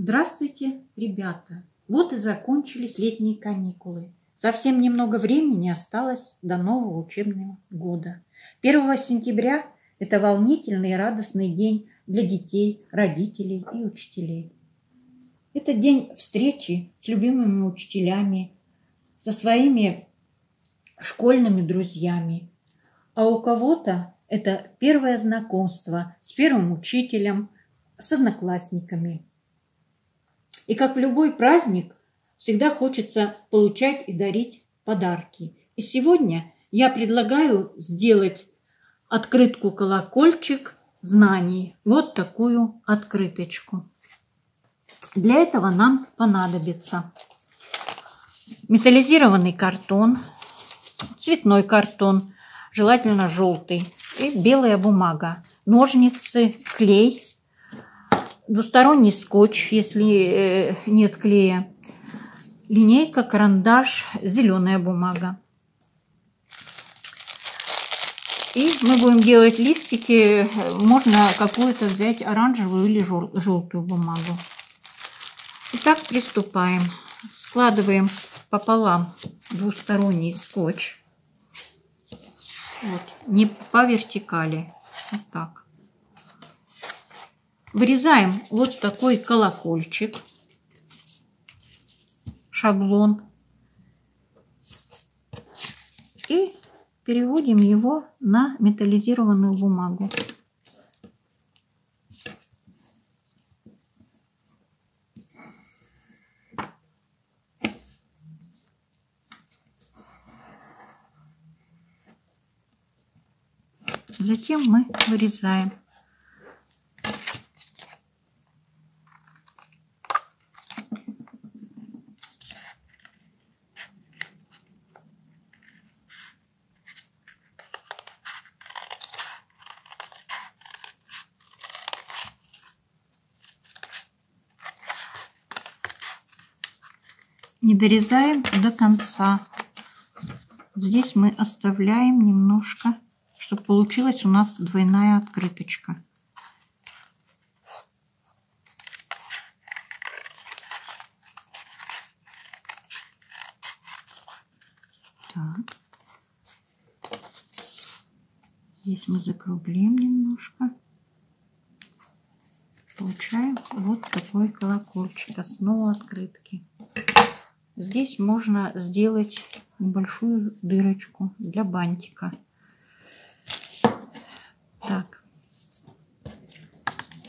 Здравствуйте, ребята! Вот и закончились летние каникулы. Совсем немного времени осталось до нового учебного года. 1 сентября – это волнительный и радостный день для детей, родителей и учителей. Это день встречи с любимыми учителями, со своими школьными друзьями. А у кого-то это первое знакомство с первым учителем, с одноклассниками. И как в любой праздник, всегда хочется получать и дарить подарки. И сегодня я предлагаю сделать открытку колокольчик знаний. Вот такую открыточку. Для этого нам понадобится металлизированный картон, цветной картон, желательно желтый, и белая бумага, ножницы, клей, двусторонний скотч, если э, нет клея, линейка, карандаш, зеленая бумага. И мы будем делать листики. Можно какую-то взять оранжевую или желтую бумагу. Итак, приступаем. Складываем пополам двусторонний скотч. Вот, не по вертикали. Вот так. Вырезаем вот такой колокольчик. Шаблон. И переводим его на металлизированную бумагу. Затем мы вырезаем. Не дорезаем до конца. Здесь мы оставляем немножко, чтобы получилась у нас двойная открыточка. Здесь мы закруглим немножко. Получаем вот такой колокольчик, основу открытки. Здесь можно сделать небольшую дырочку для бантика. Так.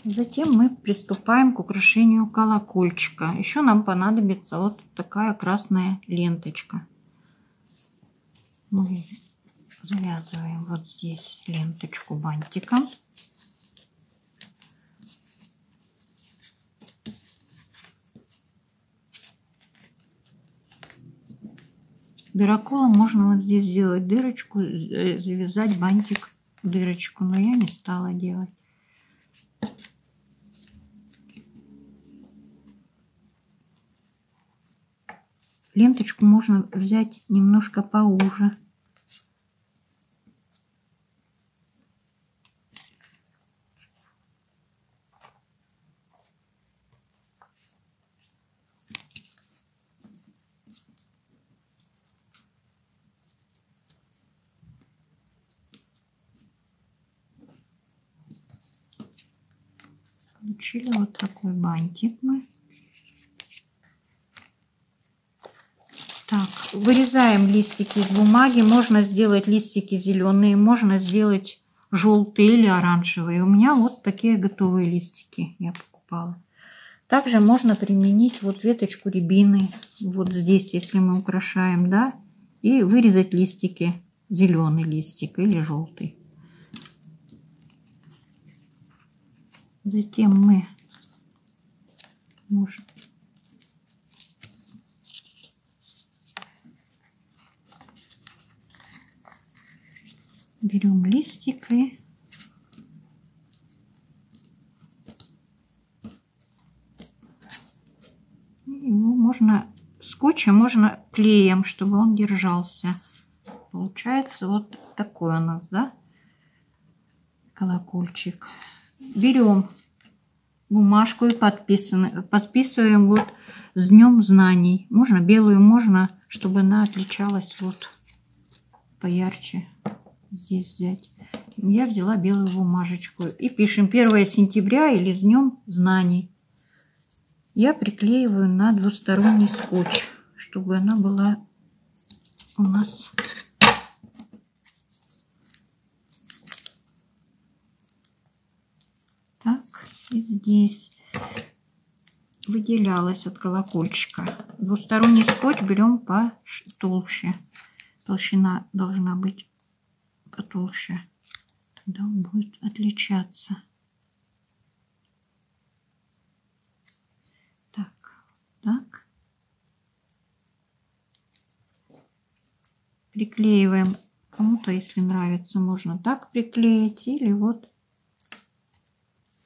Затем мы приступаем к украшению колокольчика. Еще нам понадобится вот такая красная ленточка. Мы завязываем вот здесь ленточку бантиком. Дыроколом можно вот здесь сделать дырочку, э, завязать бантик дырочку, но я не стала делать. Ленточку можно взять немножко поуже. Получили вот такой бантик мы. Так, вырезаем листики из бумаги. Можно сделать листики зеленые, можно сделать желтые или оранжевые. У меня вот такие готовые листики я покупала. Также можно применить вот веточку рябины, вот здесь, если мы украшаем, да, и вырезать листики, зеленый листик или желтый. Затем мы можем берем листик и его можно скотчем, можно клеем, чтобы он держался. Получается вот такой у нас, да, колокольчик берем бумажку и подписываем вот с Днем Знаний. Можно белую, можно, чтобы она отличалась вот поярче. Здесь взять. Я взяла белую бумажечку. И пишем 1 сентября или с Днем Знаний. Я приклеиваю на двусторонний скотч, чтобы она была у нас и здесь выделялась от колокольчика. Двусторонний скотч берем по толще. Толщина должна быть потолще. Тогда он будет отличаться. Так, так. Приклеиваем. Кому-то, если нравится, можно так приклеить. Или вот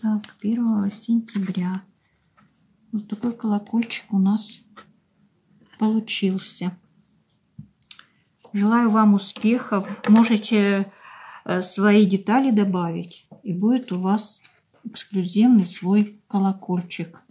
так, 1 сентября. Вот такой колокольчик у нас получился. Желаю вам успехов. Можете э, свои детали добавить. И будет у вас эксклюзивный свой колокольчик.